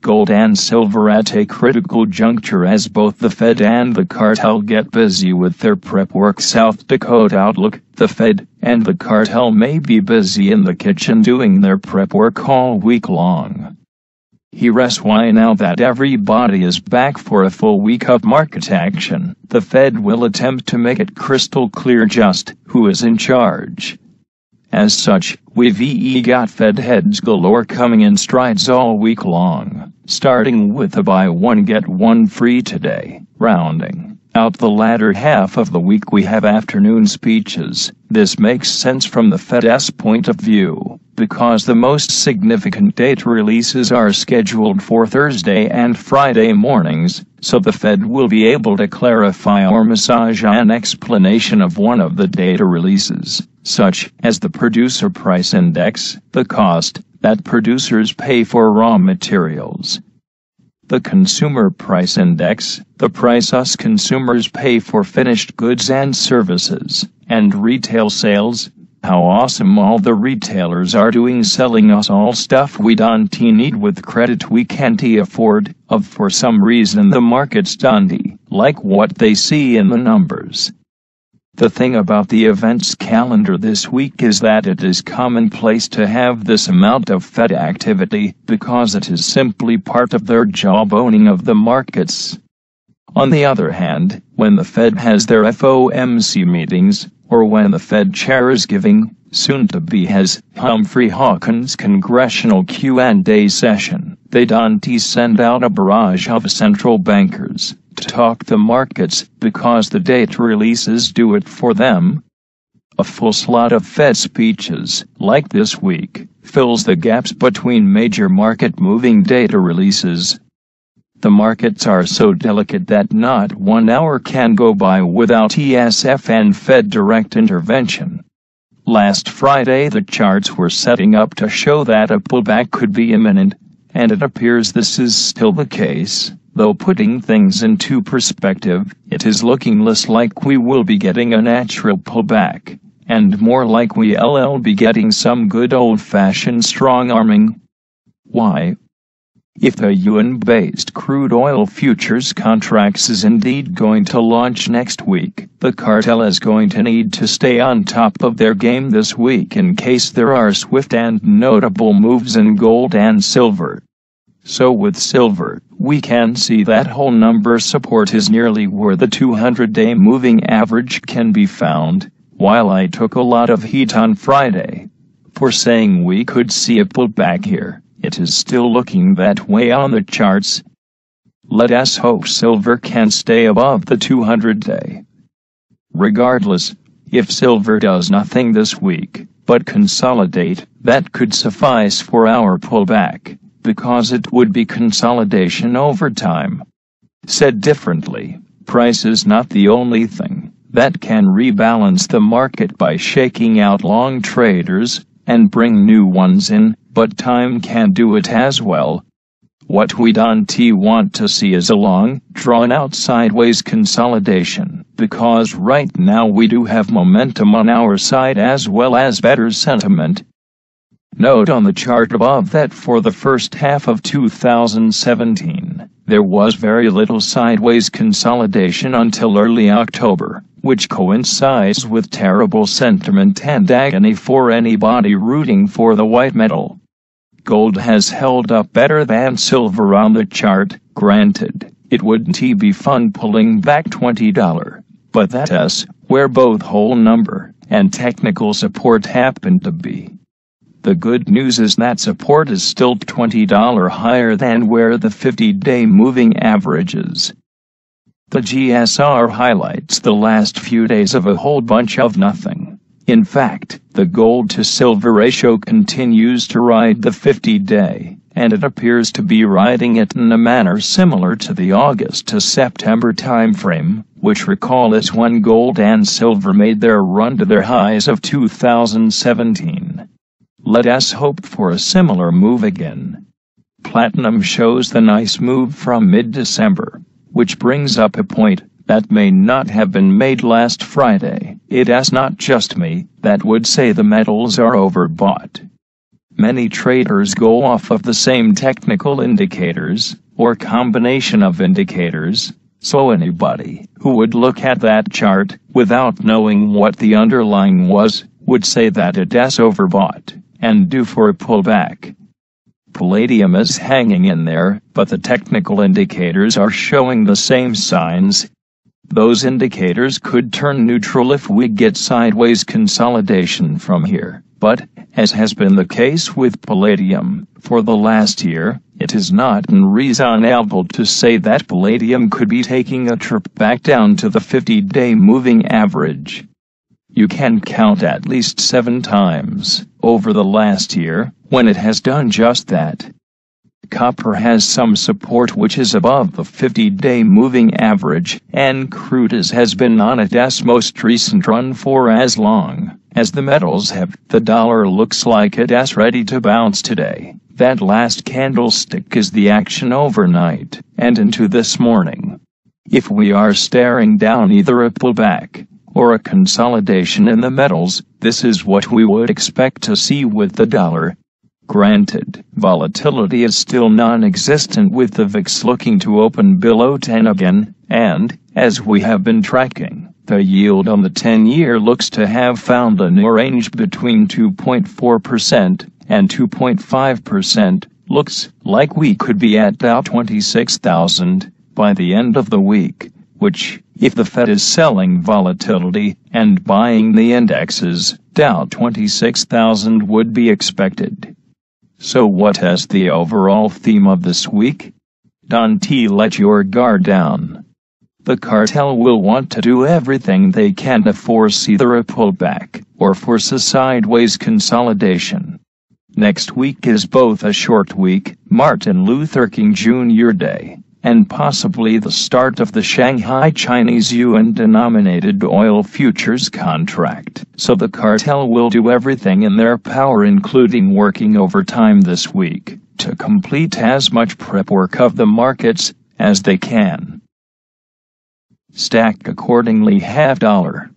gold and silver at a critical juncture as both the Fed and the cartel get busy with their prep work. South Dakota Outlook, the Fed and the cartel may be busy in the kitchen doing their prep work all week long. Here's why now that everybody is back for a full week of market action, the Fed will attempt to make it crystal clear just who is in charge. As such, we've got Fed heads galore coming in strides all week long, starting with a buy one get one free today, rounding out the latter half of the week we have afternoon speeches. This makes sense from the Fed's point of view, because the most significant data releases are scheduled for Thursday and Friday mornings, so the Fed will be able to clarify or massage an explanation of one of the data releases such as the producer price index, the cost that producers pay for raw materials. The consumer price index, the price us consumers pay for finished goods and services, and retail sales, how awesome all the retailers are doing selling us all stuff we don't need with credit we can't afford, of for some reason the market's dundee, like what they see in the numbers. The thing about the events calendar this week is that it is commonplace to have this amount of Fed activity because it is simply part of their job owning of the markets. On the other hand, when the Fed has their FOMC meetings, or when the Fed chair is giving, soon to be has Humphrey Hawkins' congressional Q&A session, they don't send out a barrage of central bankers talk the markets because the data releases do it for them. A full slot of Fed speeches, like this week, fills the gaps between major market moving data releases. The markets are so delicate that not one hour can go by without ESF and Fed direct intervention. Last Friday the charts were setting up to show that a pullback could be imminent, and it appears this is still the case. Though putting things into perspective, it is looking less like we will be getting a natural pullback, and more like we'll be getting some good old-fashioned strong arming. Why? If the yuan-based crude oil futures contracts is indeed going to launch next week, the cartel is going to need to stay on top of their game this week in case there are swift and notable moves in gold and silver. So with silver, we can see that whole number support is nearly where the 200-day moving average can be found, while I took a lot of heat on Friday for saying we could see a pullback here. It is still looking that way on the charts. Let us hope silver can stay above the 200-day. Regardless, if silver does nothing this week, but consolidate, that could suffice for our pullback because it would be consolidation over time. Said differently, price is not the only thing that can rebalance the market by shaking out long traders and bring new ones in, but time can do it as well. What we don't want to see is a long, drawn out sideways consolidation, because right now we do have momentum on our side as well as better sentiment, Note on the chart above that for the first half of 2017, there was very little sideways consolidation until early October, which coincides with terrible sentiment and agony for anybody rooting for the white metal. Gold has held up better than silver on the chart, granted, it wouldn't be fun pulling back $20, but that's where both whole number and technical support happen to be. The good news is that support is still $20 higher than where the 50-day moving average is. The GSR highlights the last few days of a whole bunch of nothing. In fact, the gold to silver ratio continues to ride the 50-day, and it appears to be riding it in a manner similar to the August to September timeframe, which recall is when gold and silver made their run to their highs of 2017. Let us hope for a similar move again. Platinum shows the nice move from mid-December, which brings up a point that may not have been made last Friday. It is not just me that would say the metals are overbought. Many traders go off of the same technical indicators, or combination of indicators, so anybody who would look at that chart without knowing what the underlying was would say that it is overbought and due for a pullback. Palladium is hanging in there, but the technical indicators are showing the same signs. Those indicators could turn neutral if we get sideways consolidation from here, but, as has been the case with palladium for the last year, it is not unreasonable to say that palladium could be taking a trip back down to the 50-day moving average. You can count at least seven times over the last year when it has done just that. Copper has some support which is above the 50-day moving average, and crude as has been on its most recent run for as long as the metals have. The dollar looks like it is ready to bounce today. That last candlestick is the action overnight and into this morning. If we are staring down either a pullback or a consolidation in the metals, this is what we would expect to see with the dollar. Granted, volatility is still non-existent with the VIX looking to open below 10 again, and, as we have been tracking, the yield on the 10-year looks to have found a new range between 2.4% and 2.5%. Looks like we could be at Dow 26,000 by the end of the week which, if the Fed is selling volatility and buying the indexes, Dow 26,000 would be expected. So what is the overall theme of this week? Don't let your guard down. The cartel will want to do everything they can to force either a pullback or force a sideways consolidation. Next week is both a short week, Martin Luther King Jr. Day, and possibly the start of the Shanghai Chinese yuan denominated oil futures contract. So the cartel will do everything in their power including working overtime this week to complete as much prep work of the markets as they can. Stack accordingly half dollar.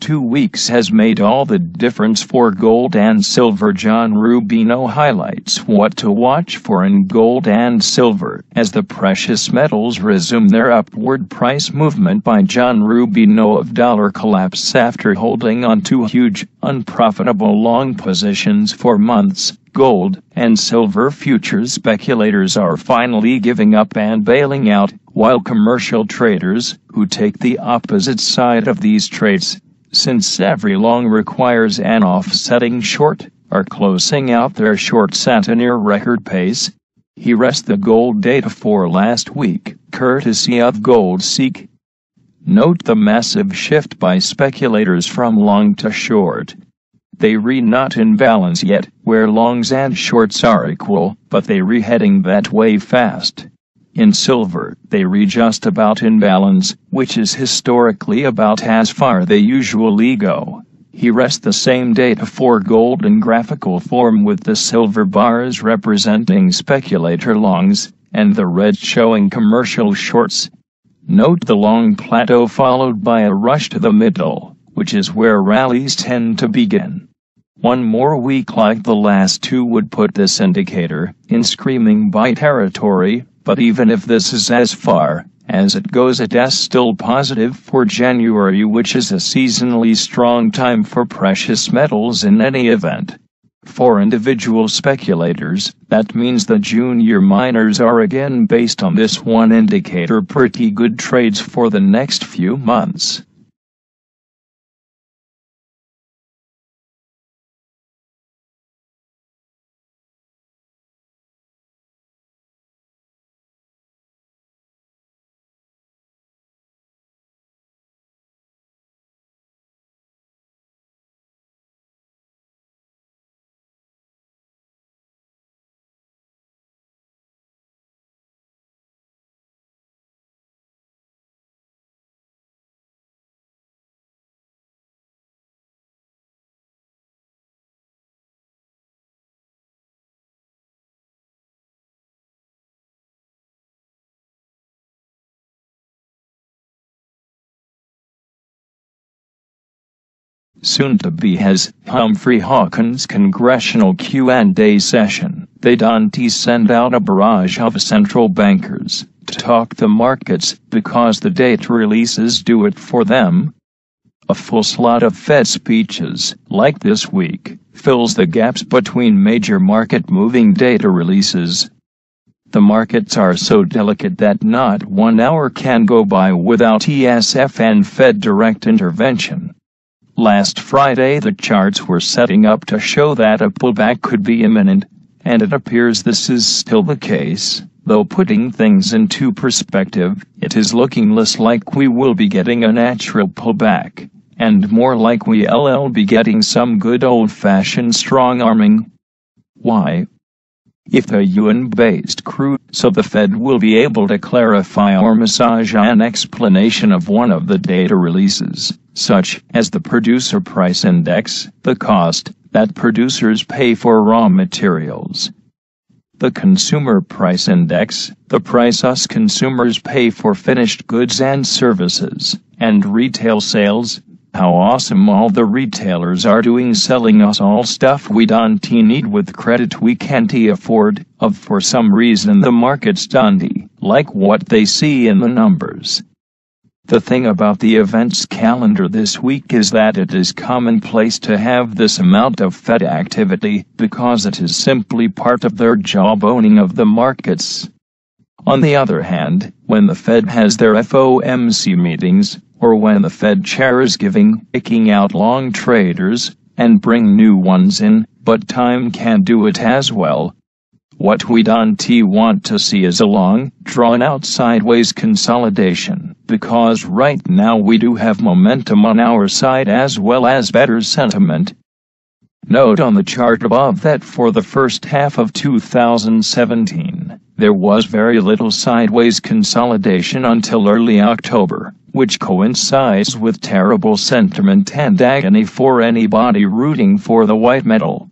Two weeks has made all the difference for gold and silver. John Rubino highlights what to watch for in gold and silver as the precious metals resume their upward price movement by John Rubino of dollar collapse after holding on to huge, unprofitable long positions for months. Gold and silver futures speculators are finally giving up and bailing out, while commercial traders, who take the opposite side of these trades, since every long requires an offsetting short, are closing out their short a near record pace. He rests the gold data for last week, courtesy of GoldSeek. Note the massive shift by speculators from long to short. They re not in balance yet, where longs and shorts are equal, but they re heading that way fast. In silver, they read just about in balance, which is historically about as far they usually go. He rests the same data for gold in graphical form with the silver bars representing speculator longs, and the red showing commercial shorts. Note the long plateau followed by a rush to the middle, which is where rallies tend to begin. One more week like the last two would put this indicator in screaming buy territory, but even if this is as far as it goes it is still positive for January which is a seasonally strong time for precious metals in any event. For individual speculators, that means the junior miners are again based on this one indicator pretty good trades for the next few months. Soon to be has Humphrey Hawkins congressional Q&A session. They don't send out a barrage of central bankers to talk the markets because the data releases do it for them. A full slot of Fed speeches, like this week, fills the gaps between major market moving data releases. The markets are so delicate that not one hour can go by without ESF and Fed direct intervention. Last Friday the charts were setting up to show that a pullback could be imminent, and it appears this is still the case, though putting things into perspective, it is looking less like we will be getting a natural pullback, and more like we'll be getting some good old-fashioned strong arming. Why? If the yuan-based crude, so the Fed will be able to clarify or massage an explanation of one of the data releases such as the producer price index, the cost that producers pay for raw materials. The consumer price index, the price us consumers pay for finished goods and services, and retail sales, how awesome all the retailers are doing selling us all stuff we don't need with credit we can't afford, of for some reason the market's dundee, like what they see in the numbers. The thing about the events calendar this week is that it is commonplace to have this amount of Fed activity because it is simply part of their job owning of the markets. On the other hand, when the Fed has their FOMC meetings, or when the Fed chair is giving, picking out long traders, and bring new ones in, but time can do it as well, what we don't want to see is a long, drawn-out sideways consolidation, because right now we do have momentum on our side as well as better sentiment. Note on the chart above that for the first half of 2017, there was very little sideways consolidation until early October, which coincides with terrible sentiment and agony for anybody rooting for the white metal.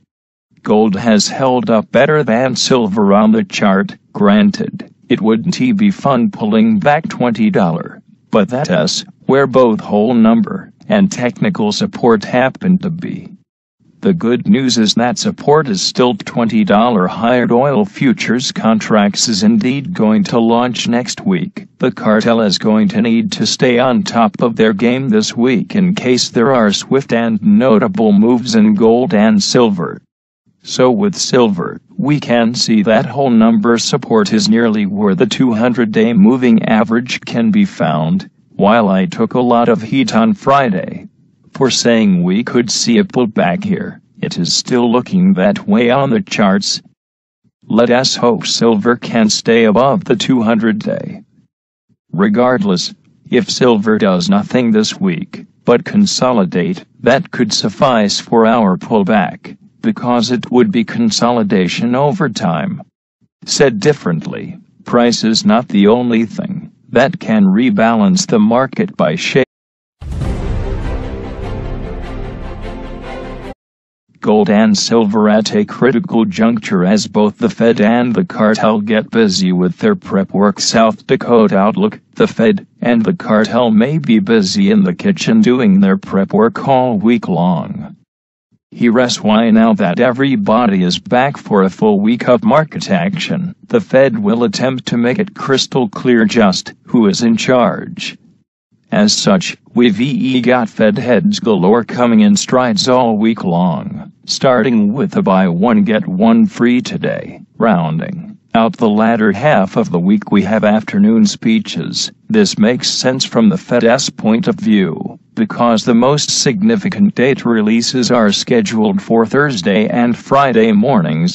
Gold has held up better than silver on the chart, granted. It wouldn't be fun pulling back $20, but that's where both whole number and technical support happen to be. The good news is that support is still $20 higher oil futures contracts is indeed going to launch next week. The cartel is going to need to stay on top of their game this week in case there are swift and notable moves in gold and silver. So with silver, we can see that whole number support is nearly where the 200-day moving average can be found, while I took a lot of heat on Friday for saying we could see a pullback here. It is still looking that way on the charts. Let us hope silver can stay above the 200-day. Regardless, if silver does nothing this week, but consolidate, that could suffice for our pullback because it would be consolidation over time. Said differently, price is not the only thing that can rebalance the market by shape. Gold and silver at a critical juncture as both the Fed and the cartel get busy with their prep work. South Dakota Outlook, the Fed and the cartel may be busy in the kitchen doing their prep work all week long. Here's why now that everybody is back for a full week of market action, the Fed will attempt to make it crystal clear just who is in charge. As such, we've got Fed heads galore coming in strides all week long, starting with a buy one get one free today, rounding out the latter half of the week we have afternoon speeches. This makes sense from the Fed's point of view because the most significant data releases are scheduled for Thursday and Friday mornings.